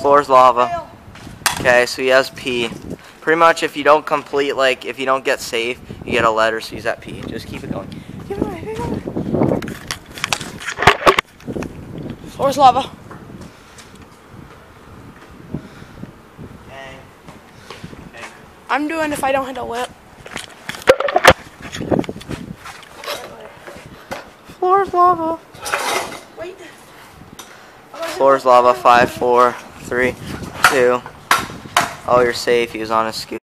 Floor's lava. Okay, so he has P. Pretty much if you don't complete, like, if you don't get safe, you get a letter, so he's at P. Just keep it going. Keep it going, keep it going. Floor's lava. Okay. Okay. I'm doing if I don't hit a whip. Floor's lava. Wait. Floor's lava, five, four, three, two. Oh, you're safe. He was on a scooter.